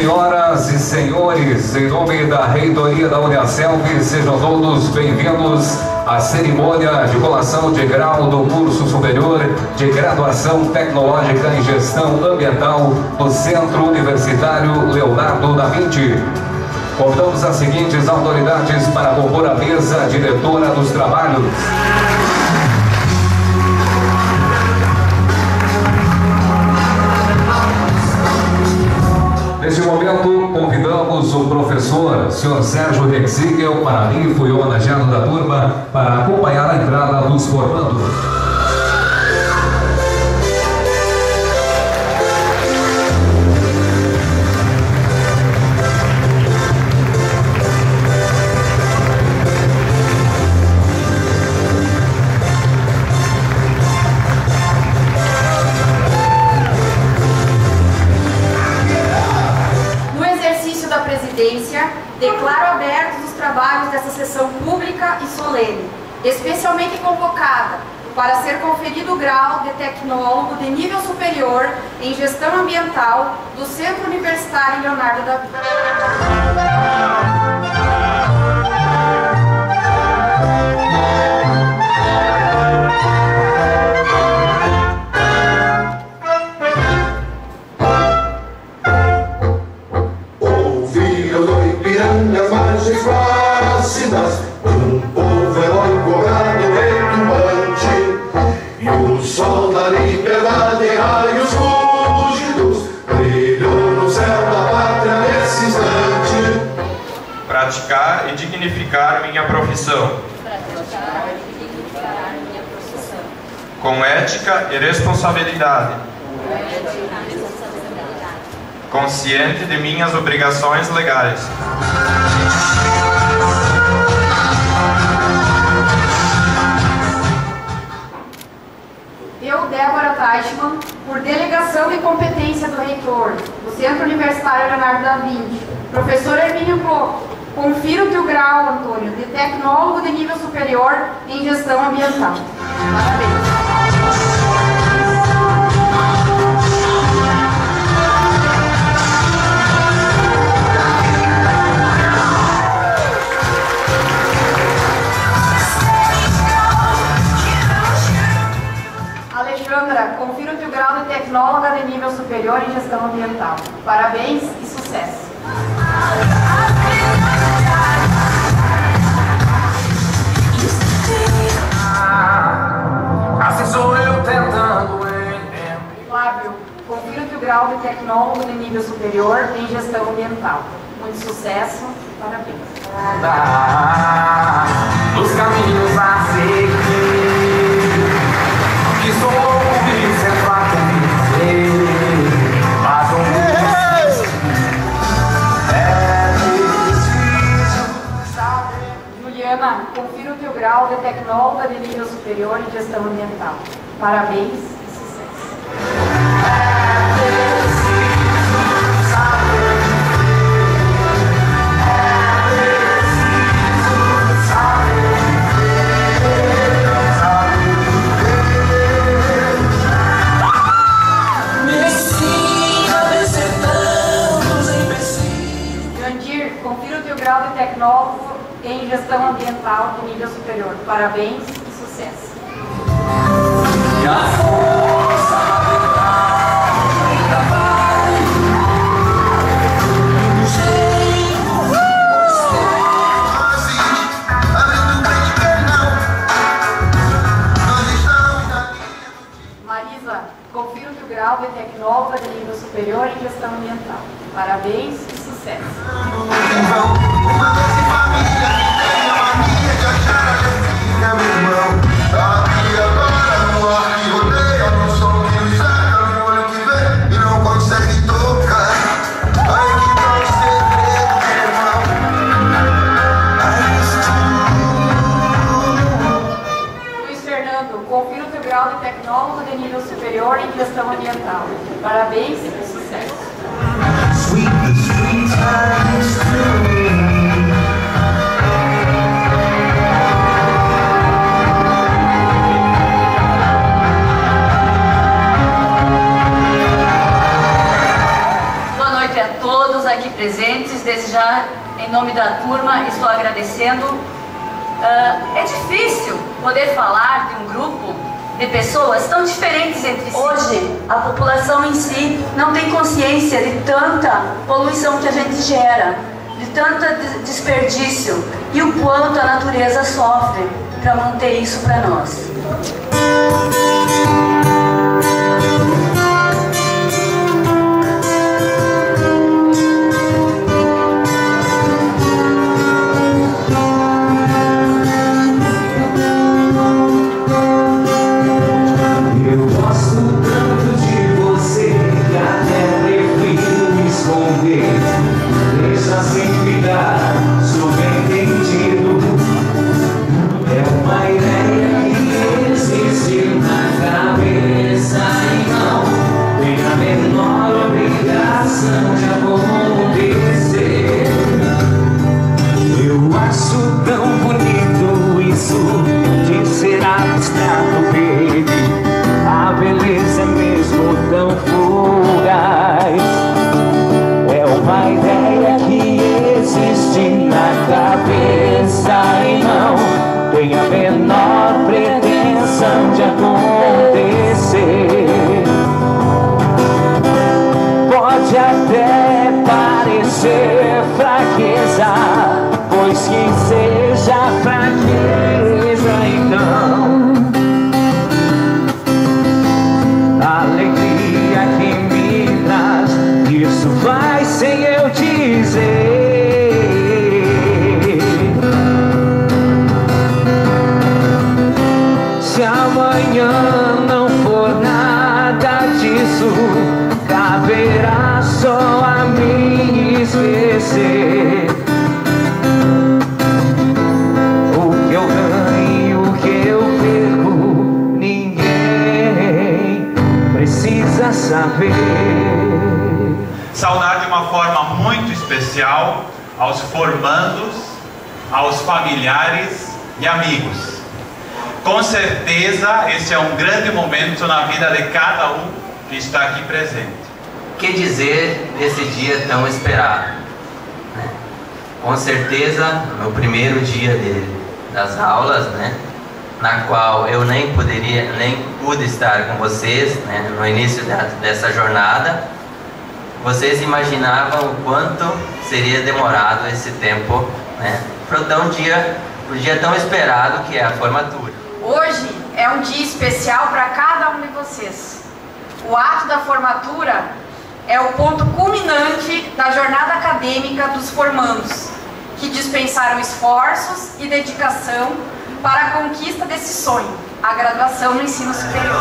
Senhoras e senhores, em nome da reitoria da Uniacelv, sejam todos bem-vindos à cerimônia de colação de grau do curso superior de graduação tecnológica em gestão ambiental do Centro Universitário Leonardo da Vinci. Convidamos as seguintes autoridades para compor a mesa diretora dos trabalhos. Neste momento, convidamos o professor, senhor Sérgio Rexigel, paraninfo e homenageado da turma, para acompanhar a entrada dos formandos. Solene, especialmente convocada para ser conferido o grau de tecnólogo de nível superior em gestão ambiental do Centro Universitário Leonardo da Vinci. Profissão. Com ética e responsabilidade. Consciente de minhas obrigações legais. Eu, Débora Teichmann, por delegação e competência do reitor do Centro Universitário Leonardo da Vinci, professor Hermínio Coco, Confira o teu grau, Antônio, de tecnólogo de nível superior em gestão ambiental. Parabéns. Alexandra, confira o teu grau de tecnóloga de nível superior em gestão ambiental. Parabéns superior em gestão ambiental. Muito sucesso, parabéns. Nos caminhos a seguir, que sou mas um é preciso Juliana, confira o teu grau de tecnóloga de nível superior em gestão ambiental. Parabéns tecnólogo ambiental de nível superior. Parabéns e sucesso. Marisa, gestão ambiental. Parabéns e sucesso. Boa noite a todos aqui presentes. Desde já em nome da turma, estou agradecendo. Uh, é difícil poder falar de um grupo de pessoas tão diferentes entre si. Hoje, a população em si não tem consciência de tanta poluição que a gente gera, de tanto desperdício e o quanto a natureza sofre para manter isso para nós. retrato dele A beleza é mesmo tão fugaz. É uma ideia que existe na cabeça E não tem a menor pretensão de acontecer. Pode até parecer dizer. Se amanhã não for nada disso caberá só a mim esquecer. Aos formandos, aos familiares e amigos. Com certeza, esse é um grande momento na vida de cada um que está aqui presente. Que dizer desse dia tão esperado? Com certeza, no primeiro dia de, das aulas, né, na qual eu nem poderia, nem pude estar com vocês, né, no início dessa jornada, vocês imaginavam o quanto seria demorado esse tempo né, para o tão dia, o dia tão esperado que é a formatura. Hoje é um dia especial para cada um de vocês. O ato da formatura é o ponto culminante da jornada acadêmica dos formandos, que dispensaram esforços e dedicação para a conquista desse sonho, a graduação no ensino superior.